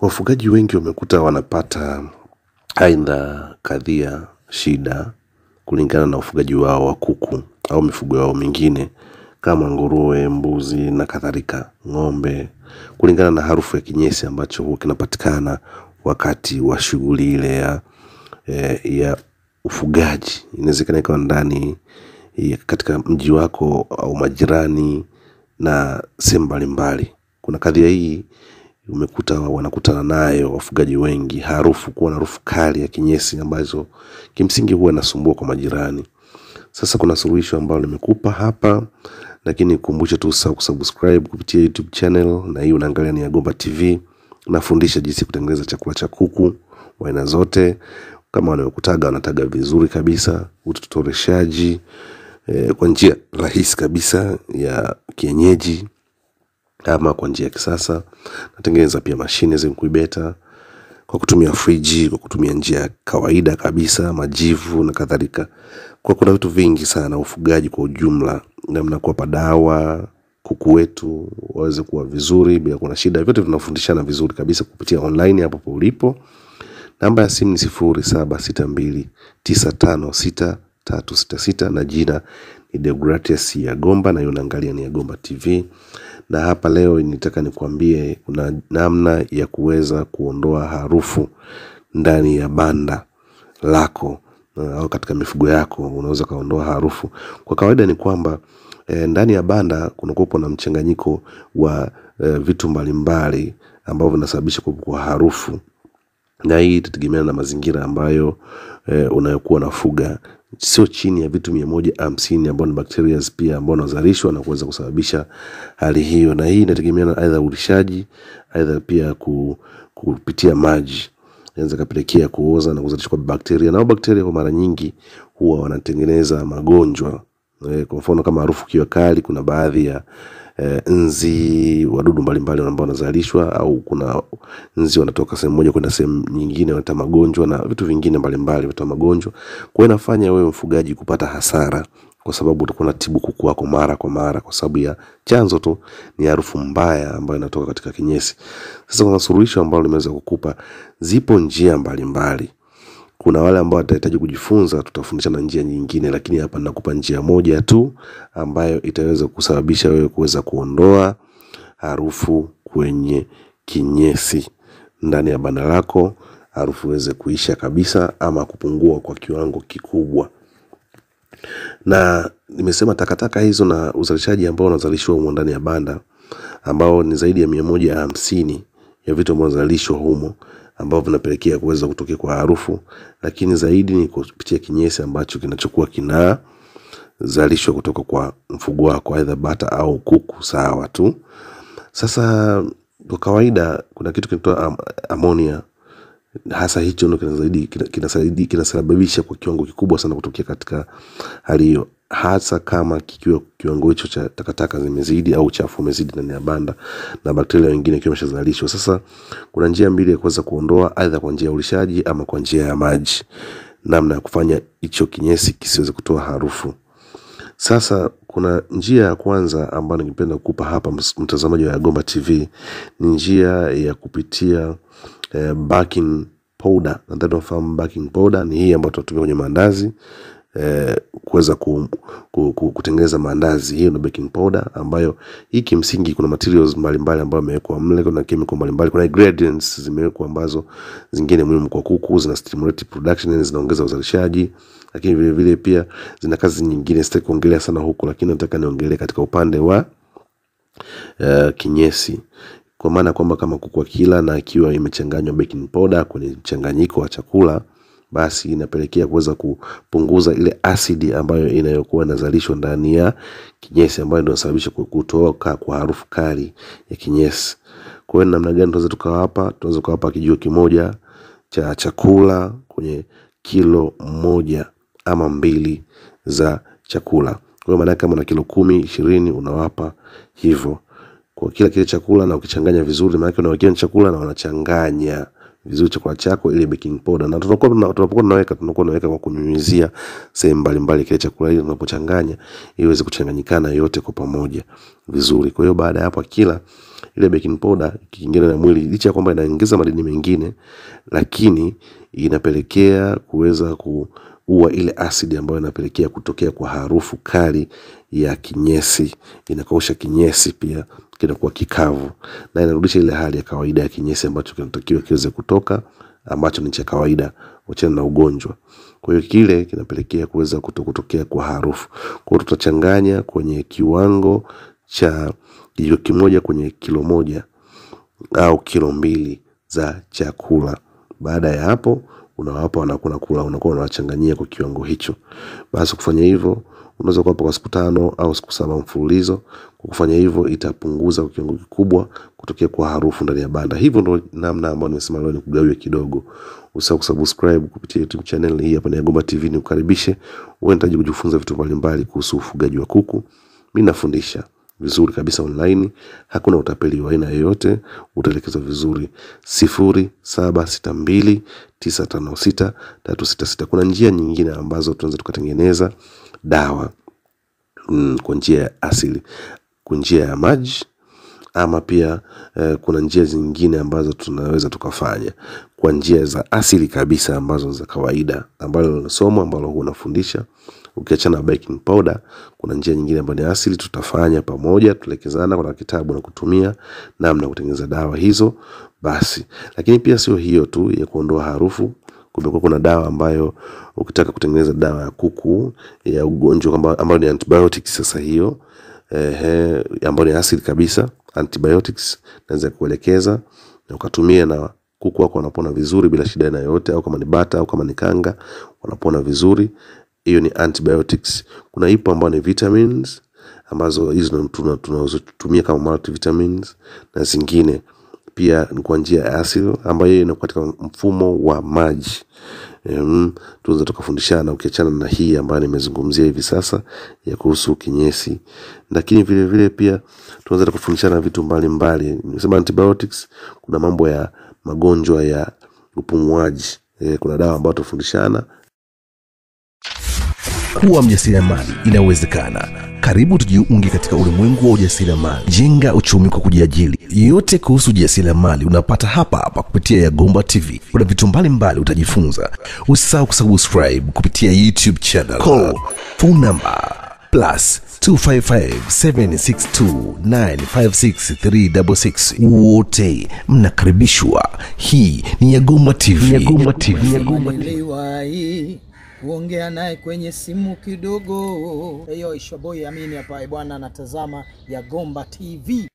Wafugaji wengi wamekuta wanapata aidha kadhia, shida kulingana na ufugaji wao wa kuku au mifugo yao mingine kama nguruwe, mbuzi na kadhalika, ng'ombe, kulingana na harufu ya kinyesi ambacho huwa kinapatikana wakati wa shughuli ile ya, ya ufugaji. Inawezekana ikawa ndani ya katika mji wako au majirani na sehemu mbalimbali. Kuna kadhia hii umekuta wanakutana nayo wafugaji wengi, harufu kuwa na harufu kali ya kinyesi ambazo kimsingi huwa inasumbua kwa majirani. Sasa kuna suluhisho ambalo nimekupa hapa, lakini kumbushe tu usahau kusubscribe kupitia YouTube channel na hii unaangalia ni Agomba TV. Nafundisha jinsi kutengeneza chakula cha kuku wa zote. Kama wanaokutaga wanataga vizuri kabisa, utotoreshaji eh, kwa njia rahisi kabisa ya kienyeji ama kwa njia ya kisasa. Natengeneza pia mashine za incubator kwa kutumia friji, kwa kutumia njia ya kawaida kabisa, majivu na kadhalika. Kwa kuna vitu vingi sana ufugaji kwa ujumla, namna kuwapa dawa kuku wetu waweze kuwa vizuri bila kuna shida. Vyote tunafundishana vizuri kabisa kupitia online hapo ulipo. Namba ya simu ni sifuri saba sita mbili tisa tano sita tatu sita sita na jina ni Deogratias Yagomba na unaangalia ni Yagomba TV. Na hapa leo nitaka nikuambie kuna namna ya kuweza kuondoa harufu ndani ya banda lako au katika mifugo yako unaweza ukaondoa harufu. Kwa kawaida ni kwamba e, ndani ya banda kunakuwepo na mchanganyiko wa e, vitu mbalimbali ambavyo vinasababisha kuwepo kwa harufu na hii itategemeana na mazingira ambayo e, unayokuwa unafuga sio chini ya vitu mia moja hamsini ambao ni bakteria pia ambao wanazalishwa na kuweza kusababisha hali hiyo. Na hii inategemeana aidha ulishaji aidha pia ku, kupitia maji. Inaweza kapelekea kuoza na kuzalishwa kwa bakteria nao bakteria kwa mara nyingi huwa wanatengeneza magonjwa kwa mfano kama harufu kiwa kali kuna baadhi ya e, nzi wadudu mbalimbali ambao wanazalishwa au kuna nzi wanatoka sehemu moja kwenda sehemu nyingine wanaleta magonjwa na vitu vingine mbalimbali vitu magonjwa. Kwa hiyo inafanya wewe mfugaji kupata hasara kwa sababu utakuwa unatibu kuku wako mara kwa mara kwa sababu ya chanzo tu ni harufu mbaya ambayo inatoka katika kinyesi. Sasa kuna suluhisho ambalo nimeweza kukupa zipo njia mbalimbali kuna wale ambao watahitaji kujifunza tutafundisha na njia nyingine lakini hapa nakupa njia moja tu ambayo itaweza kusababisha wewe kuweza kuondoa harufu kwenye kinyesi ndani ya banda lako harufu iweze kuisha kabisa ama kupungua kwa kiwango kikubwa. Na nimesema takataka hizo na uzalishaji ambao unazalishwa humo ndani ya banda ambao ni zaidi ya mia moja hamsini ya vitu ambavyo vinazalishwa humo ambao vinapelekea kuweza kutokea kwa harufu lakini zaidi ni kupitia kinyesi ambacho kinachokuwa kinazalishwa kutoka kwa mfugo wako aidha bata au kuku sawa tu. Sasa kwa kawaida kuna kitu kinatoa am, amonia hasa hicho ndo kinazidi kinasaidia kinasababisha kwa kiwango kikubwa sana kutokea katika hali hiyo hasa kama kikiwa kiwango hicho cha takataka zimezidi au uchafu umezidi ndani ya banda na bakteria wengine ikiwa imeshazalishwa sasa kuna njia mbili ya kuweza kuondoa aidha kwa njia ya ulishaji ama kwa njia ya maji namna ya kufanya hicho kinyesi kisiweze kutoa harufu. Sasa kuna njia ya kwanza ambayo ningependa kukupa hapa mtazamaji wa Yagomba TV ni njia ya kupitia eh, baking powder. Nadhani unafahamu baking powder ni hii ambayo tunatumia kwenye maandazi eh, kuweza ku, ku, ku, kutengeneza maandazi. Hiyo ndio baking powder ambayo hii kimsingi kuna materials mbalimbali ambayo yamewekwa mle, kuna chemical mbalimbali, kuna ingredients zimewekwa ambazo zingine muhimu kwa kuku, zina stimulate production, yani zinaongeza uzalishaji lakini vile vile pia zina kazi nyingine sitaki kuongelea sana huku lakini nataka niongelee katika upande wa uh, kinyesi kwa maana kwamba kama kuku akila na ikiwa imechanganywa baking powder kwenye mchanganyiko wa chakula basi inapelekea kuweza kupunguza ile asidi ambayo inayokuwa inazalishwa ndani ya kinyesi ambayo ndio inasababisha kutoka kwa harufu kali ya kinyesi. Kwa hiyo namna gani tunaweza tukawapa? Tunaweza tukawapa kijiko kimoja cha chakula kwenye kilo moja ama mbili za chakula. Kwa hiyo maana kama na kilo kumi ishirini unawapa hivyo. Kwa kila kile chakula na ukichanganya vizuri maanake unawekea chakula na wanachanganya vizuri chakula chako ile baking powder, na tunapokuwa tunaweka tunakuwa tunaweka kwa kunyunyizia sehemu mbalimbali kile chakula, ili tunapochanganya iweze kuchanganyikana yote kwa pamoja vizuri. Kwa hiyo baada ya hapo kila ile baking powder ikiingiana na mwili, licha ya kwamba inaongeza madini mengine, lakini inapelekea kuweza kuua ile asidi ambayo inapelekea kutokea kwa harufu kali ya kinyesi, inakausha kinyesi pia kinakuwa kikavu na inarudisha ile hali ya kawaida ya kinyesi ambacho kinatakiwa kiweze kutoka ambacho ni cha kawaida wachana na ugonjwa. Kwa hiyo kile kinapelekea kuweza kutokutokea kwa harufu. Kwa hiyo tutachanganya kwenye kiwango cha kijiko kimoja kwenye kilo moja au kilo mbili za chakula. Baada ya hapo unawapa wanakula kula, unakuwa unawachanganyia kwa kiwango hicho. Basi kufanya hivyo unaweza kuwapa kwa siku tano au siku saba mfululizo. Kwa kufanya hivyo itapunguza kwa kiwango kikubwa kutokea kwa harufu ndani ya banda. Hivyo ndo namna ambayo nimesema leo nikugawia kidogo. Usisahau kusubscribe kupitia YouTube channel hii hapa ni Agomba TV, nikukaribishe uwe unahitaji kujifunza vitu mbalimbali kuhusu ufugaji wa kuku. Mimi nafundisha vizuri kabisa online, hakuna utapeli wa aina yoyote, utaelekezwa vizuri. sifuri saba sita mbili tisa tano sita tatu sita sita. Kuna njia nyingine ambazo tunaweza tukatengeneza dawa mm, kwa njia ya asili, kwa njia ya maji ama pia eh, kuna njia zingine ambazo tunaweza tukafanya kwa njia za asili kabisa ambazo za kawaida, ambalo ni somo ambalo huwa unafundisha ukiachana na baking powder. Kuna njia nyingine ambayo ni asili, tutafanya pamoja, tulekezana kuna kitabu na kutumia namna kutengeneza dawa hizo basi. Lakini pia sio hiyo tu ya kuondoa harufu, kumekuwa kuna dawa ambayo ukitaka kutengeneza dawa ya kuku ya ugonjwa amba- ambayo ni antibiotics. Sasa hiyo ehe, ambayo ni asili kabisa antibiotics, naweza kuelekeza na ukatumia na kuku wako wanapona vizuri bila shida yoyote, au kama ni bata au kama ni kanga wanapona vizuri. Hiyo ni antibiotics. Kuna ipo ambayo ni vitamins ambazo hizo tunazotumia kama multivitamins na zingine pia kwa njia ya asili ambayo ina katika mfumo wa maji. Um, tunaweza tukafundishana ukiachana na hii ambayo nimezungumzia hivi sasa ya kuhusu kinyesi, lakini vile vile pia tunaweza tukafundishana vitu mbalimbali. Nimesema antibiotics, kuna mambo ya magonjwa ya upumuaji. e, kuna dawa ambayo tufundishana Kuwa mjasiriamali inawezekana. Karibu tujiunge katika ulimwengu wa ujasiriamali. Jenga uchumi kwa kujiajili. Yote kuhusu ujasiriamali unapata hapa hapa kupitia Yagomba TV. Kuna vitu mbalimbali utajifunza. Usisahau kusubscribe kupitia YouTube channel. Call phone number plus 255762956366 wote mnakaribishwa. Hii ni Yagomba TV. Yagomba TV. Yagomba TV. Kuongea naye kwenye simu kidogo. Hiyo ishoboi Amini hapa eh, bwana, anatazama Yagomba TV.